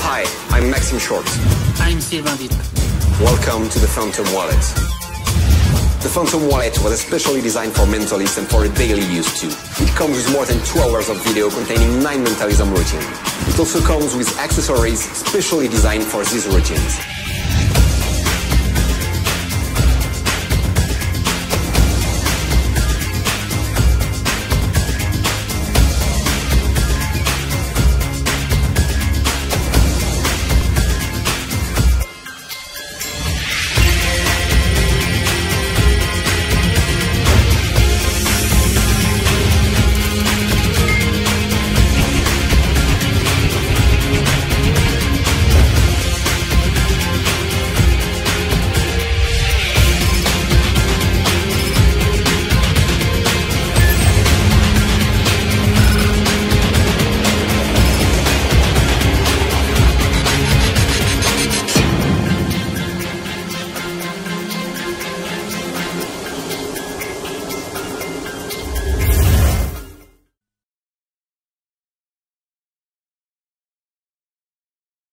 Hi, I'm Maxime Schucht. I'm Sylvain Vip. Welcome to the Phantom Wallet. The Phantom Wallet was especially designed for mentalists and for daily use too. It comes with more than 2 hours of video containing 9 mentalism routines. It also comes with accessories specially designed for these routines.